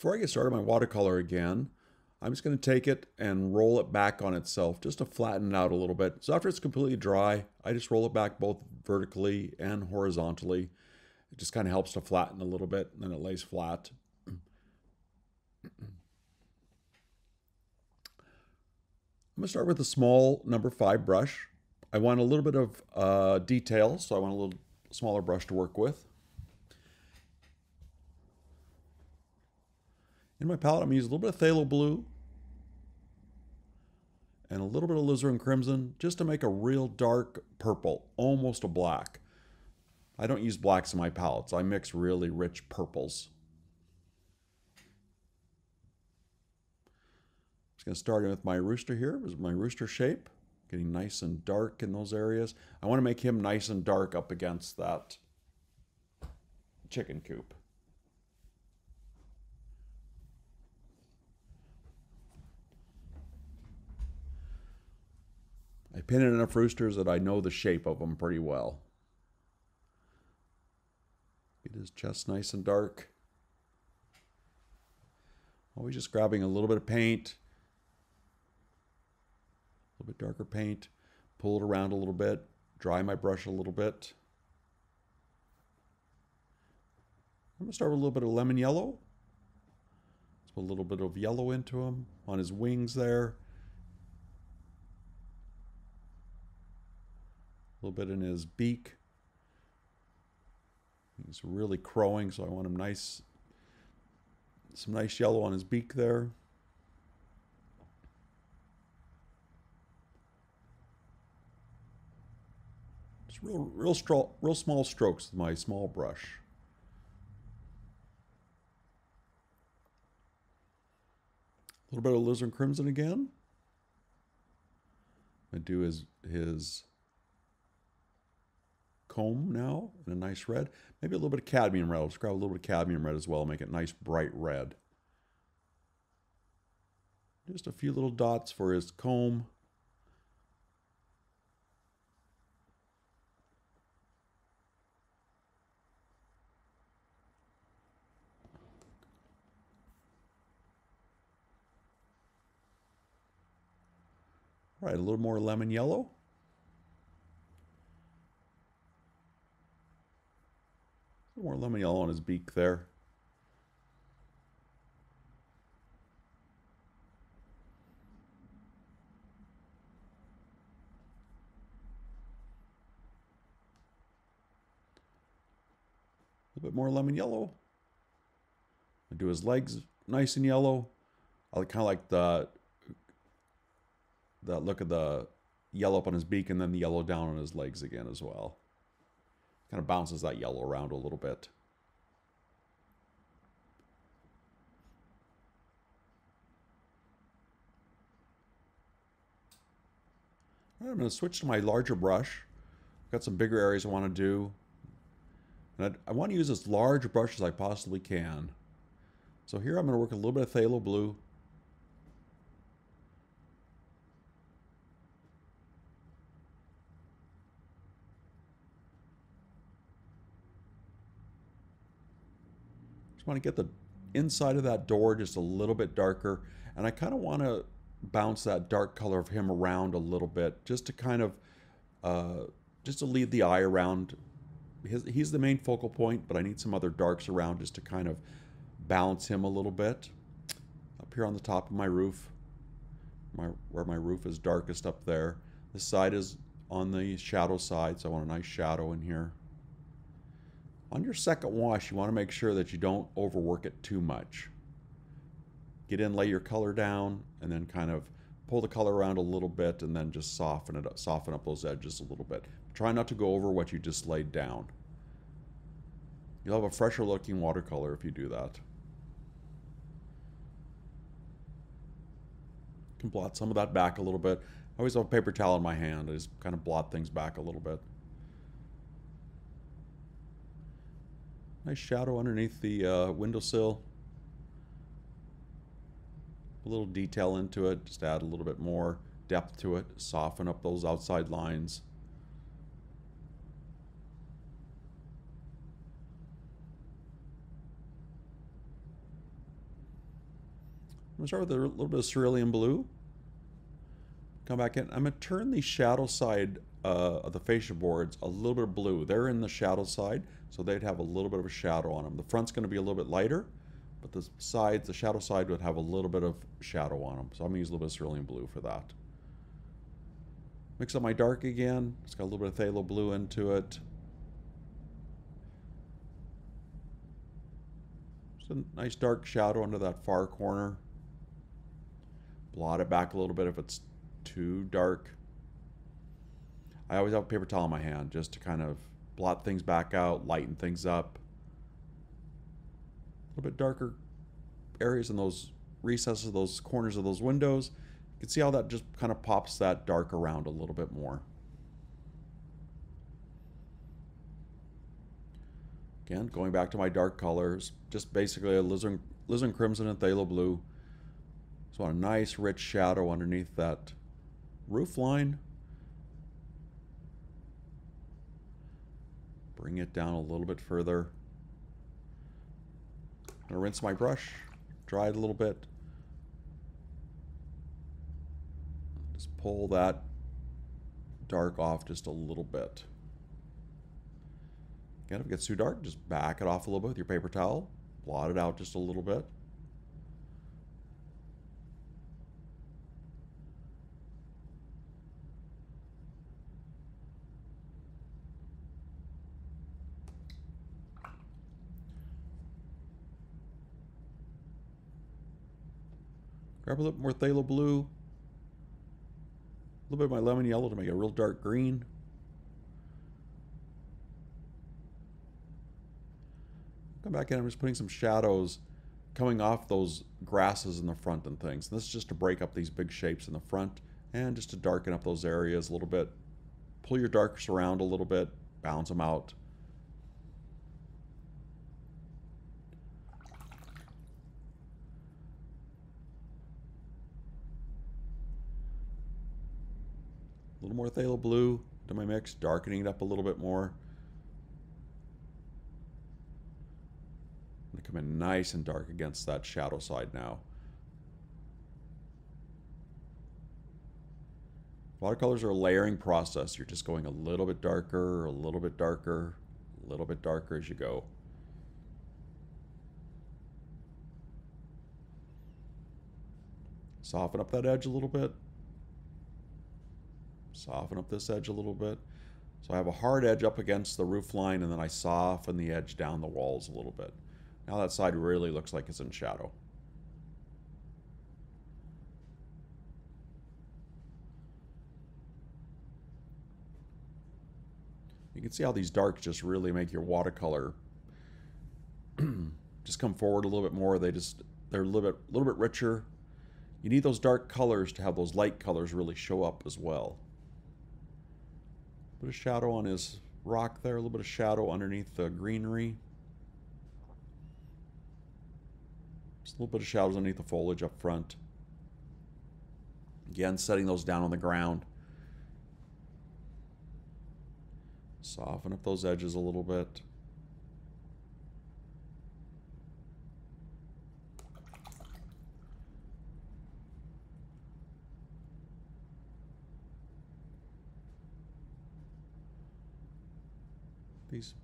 Before I get started my watercolor again, I'm just going to take it and roll it back on itself just to flatten it out a little bit. So after it's completely dry, I just roll it back both vertically and horizontally. It just kind of helps to flatten a little bit and then it lays flat. I'm going to start with a small number five brush. I want a little bit of uh, detail, so I want a little smaller brush to work with. In my palette, I'm going to use a little bit of phthalo blue and a little bit of alizarin crimson just to make a real dark purple, almost a black. I don't use blacks in my palettes. I mix really rich purples. Just going to start in with my rooster here. This is my rooster shape, getting nice and dark in those areas. I want to make him nice and dark up against that chicken coop. I pin in enough roosters that I know the shape of them pretty well. Get his chest nice and dark. Always just grabbing a little bit of paint, a little bit darker paint, pull it around a little bit, dry my brush a little bit. I'm going to start with a little bit of lemon yellow. Let's put a little bit of yellow into him on his wings there. A little bit in his beak. He's really crowing, so I want him nice, some nice yellow on his beak there. Just real, real, stro real small strokes with my small brush. A little bit of alizarin crimson again. I do his his comb now in a nice red. Maybe a little bit of cadmium red. Let's grab a little bit of cadmium red as well, make it nice bright red. Just a few little dots for his comb. Right, a little more lemon yellow. More lemon yellow on his beak there. A little bit more lemon yellow. I do his legs nice and yellow. I kind of like the the look of the yellow up on his beak and then the yellow down on his legs again as well. Kind of bounces that yellow around a little bit. I'm going to switch to my larger brush. I've got some bigger areas I want to do. And I, I want to use as large a brush as I possibly can. So here I'm going to work a little bit of phthalo blue. Just want to get the inside of that door just a little bit darker. And I kind of want to bounce that dark color of him around a little bit just to kind of, uh, just to lead the eye around. His, he's the main focal point, but I need some other darks around just to kind of balance him a little bit. Up here on the top of my roof, my, where my roof is darkest up there. This side is on the shadow side, so I want a nice shadow in here. On your second wash, you want to make sure that you don't overwork it too much. Get in, lay your color down, and then kind of pull the color around a little bit and then just soften it up, soften up those edges a little bit. Try not to go over what you just laid down. You'll have a fresher looking watercolor if you do that. You can blot some of that back a little bit. I always have a paper towel in my hand. I just kind of blot things back a little bit. Nice shadow underneath the uh, windowsill. A little detail into it, just add a little bit more depth to it, soften up those outside lines. I'm going to start with a little bit of cerulean blue. Come back in. I'm going to turn the shadow side uh, the fascia boards a little bit of blue. They're in the shadow side, so they'd have a little bit of a shadow on them. The front's going to be a little bit lighter, but the sides, the shadow side would have a little bit of shadow on them. So I'm going to use a little bit of cerulean blue for that. Mix up my dark again. It's got a little bit of phthalo blue into it. Just a nice dark shadow under that far corner. Blot it back a little bit if it's too dark. I always have a paper towel in my hand just to kind of blot things back out, lighten things up. A little bit darker areas in those recesses, those corners of those windows. You can see how that just kind of pops that dark around a little bit more. Again, going back to my dark colors, just basically a alizarin, alizarin crimson and phthalo blue. So a nice rich shadow underneath that roof line. Bring it down a little bit further. I'm gonna rinse my brush, dry it a little bit. Just pull that dark off just a little bit. Again, if it gets too dark, just back it off a little bit with your paper towel. Blot it out just a little bit. Grab a little more phthalo blue. A little bit of my lemon yellow to make a real dark green. Come back in, I'm just putting some shadows coming off those grasses in the front and things. And this is just to break up these big shapes in the front and just to darken up those areas a little bit. Pull your darks around a little bit, balance them out. More phthalo blue to my mix, darkening it up a little bit more. I'm going to come in nice and dark against that shadow side now. Watercolors are a layering process. You're just going a little bit darker, a little bit darker, a little bit darker as you go. Soften up that edge a little bit. Soften up this edge a little bit. So I have a hard edge up against the roof line and then I soften the edge down the walls a little bit. Now that side really looks like it's in shadow. You can see how these darks just really make your watercolor just come forward a little bit more. They just they're a little bit a little bit richer. You need those dark colors to have those light colors really show up as well. A bit of shadow on his rock there, a little bit of shadow underneath the greenery. Just a little bit of shadows underneath the foliage up front. Again, setting those down on the ground. Soften up those edges a little bit. These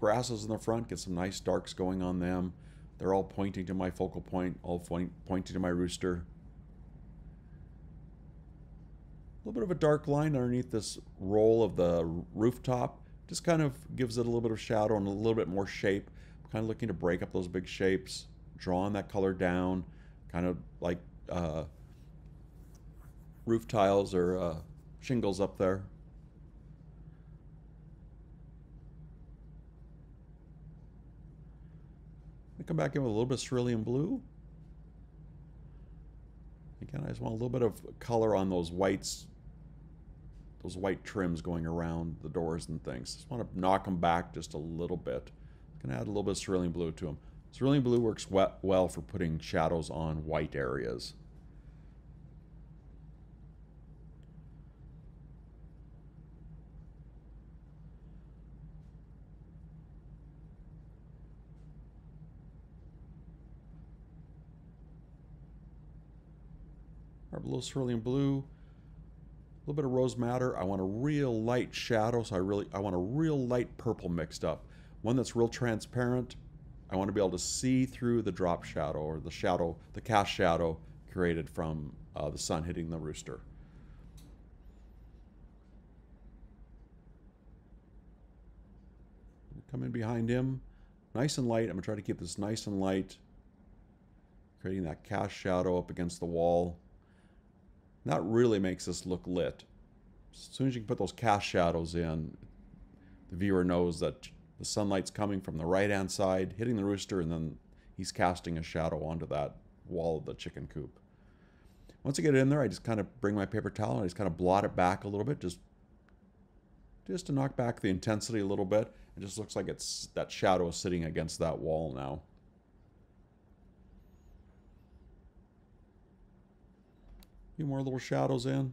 grasses in the front, get some nice darks going on them. They're all pointing to my focal point, all point, pointing to my rooster. A little bit of a dark line underneath this roll of the rooftop. Just kind of gives it a little bit of shadow and a little bit more shape. I'm kind of looking to break up those big shapes, drawing that color down, kind of like uh, roof tiles or uh, shingles up there. Come back in with a little bit of cerulean blue. Again, I just want a little bit of color on those whites, those white trims going around the doors and things. Just want to knock them back just a little bit. I'm going to add a little bit of cerulean blue to them. Cerulean blue works well for putting shadows on white areas. A little cerulean blue, a little bit of rose madder. I want a real light shadow, so I really I want a real light purple mixed up. One that's real transparent. I want to be able to see through the drop shadow or the shadow, the cast shadow created from uh, the sun hitting the rooster. Come in behind him, nice and light. I'm gonna try to keep this nice and light, creating that cast shadow up against the wall. That really makes this look lit. As soon as you can put those cast shadows in, the viewer knows that the sunlight's coming from the right hand side, hitting the rooster, and then he's casting a shadow onto that wall of the chicken coop. Once I get it in there, I just kind of bring my paper towel and I just kind of blot it back a little bit, just just to knock back the intensity a little bit. It just looks like it's that shadow is sitting against that wall now. Few more little shadows in.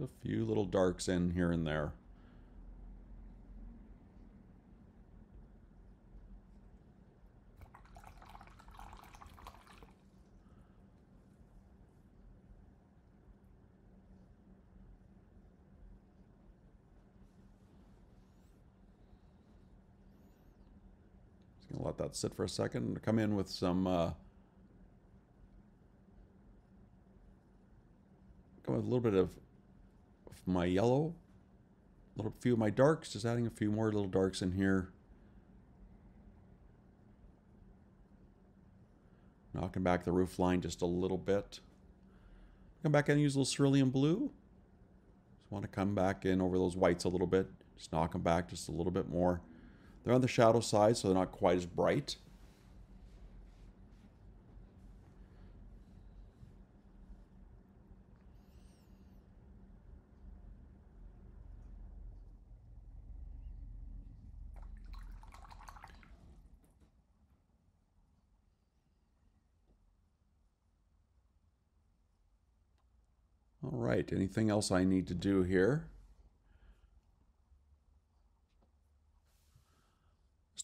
A few little darks in here and there. Just gonna let that sit for a second. Come in with some uh, come with a little bit of my yellow, a little few of my darks, just adding a few more little darks in here. Knocking back the roof line just a little bit. Come back and use a little cerulean blue. Just want to come back in over those whites a little bit. Just knock them back just a little bit more. They're on the shadow side, so they're not quite as bright. All right, anything else I need to do here?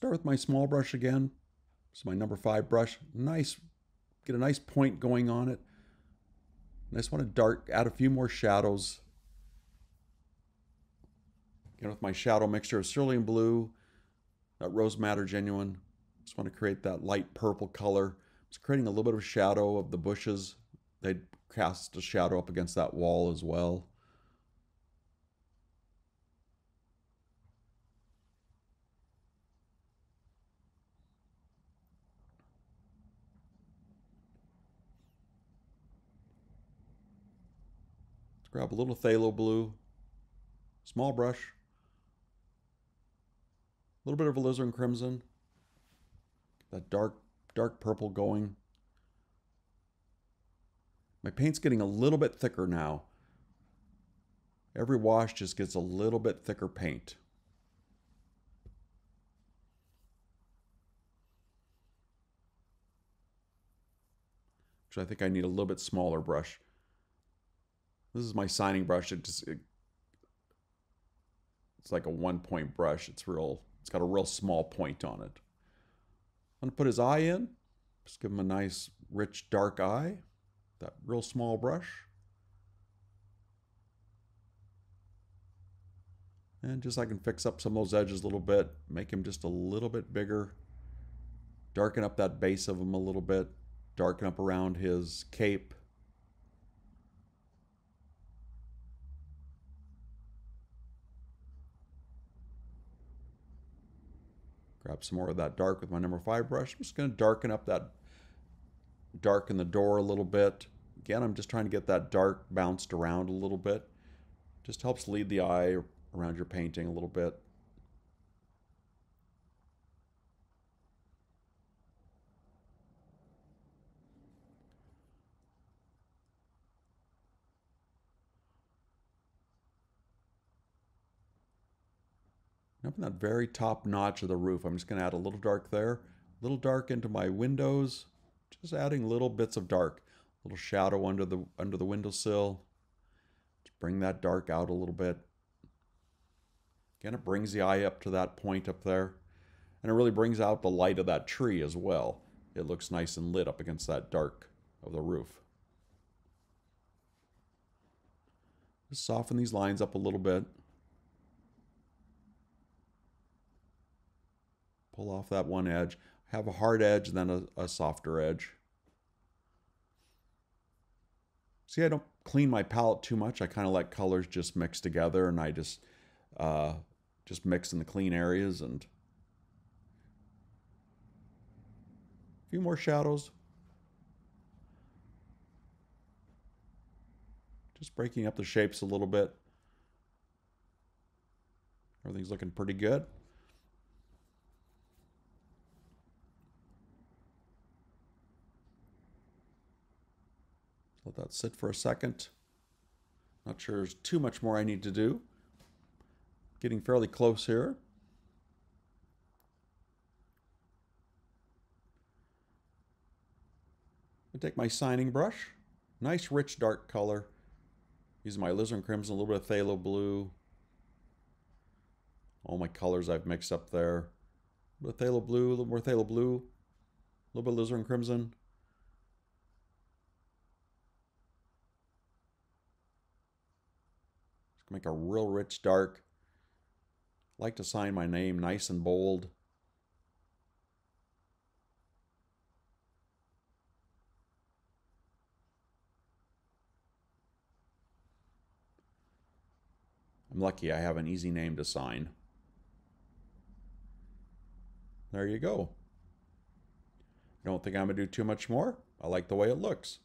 Start with my small brush again. It's my number five brush. Nice, get a nice point going on it. I just want to dark, add a few more shadows. Again, with my shadow mixture of cerulean blue, that rose madder genuine. Just want to create that light purple color. Just creating a little bit of shadow of the bushes. They cast a shadow up against that wall as well. Grab a little phthalo blue, small brush, a little bit of alizarin crimson, that dark, dark purple going. My paint's getting a little bit thicker now. Every wash just gets a little bit thicker paint. Which I think I need a little bit smaller brush. This is my signing brush. It just it, it's like a one point brush. It's real. It's got a real small point on it. I'm gonna put his eye in. Just give him a nice, rich, dark eye that real small brush. And just I can fix up some of those edges a little bit, make him just a little bit bigger, darken up that base of him a little bit, darken up around his cape. Grab some more of that dark with my number five brush. I'm just going to darken up that darken the door a little bit. Again, I'm just trying to get that dark bounced around a little bit. Just helps lead the eye around your painting a little bit. In that very top notch of the roof, I'm just going to add a little dark there, a little dark into my windows, just adding little bits of dark, a little shadow under the under the windowsill. Just bring that dark out a little bit. Again, it brings the eye up to that point up there. And it really brings out the light of that tree as well. It looks nice and lit up against that dark of the roof. Just soften these lines up a little bit. Pull off that one edge. Have a hard edge, then a, a softer edge. See, I don't clean my palette too much. I kind of let colors just mix together and I just uh, just mix in the clean areas and a few more shadows. Just breaking up the shapes a little bit. Everything's looking pretty good. Let that sit for a second. Not sure there's too much more I need to do. Getting fairly close here. I take my signing brush, nice rich dark color. Using my alizarin crimson, a little bit of phthalo blue. All my colors I've mixed up there. A little phthalo blue, a little more phthalo blue, a little bit of alizarin crimson. Make a real rich dark. like to sign my name nice and bold. I'm lucky I have an easy name to sign. There you go. Don't think I'm going to do too much more. I like the way it looks.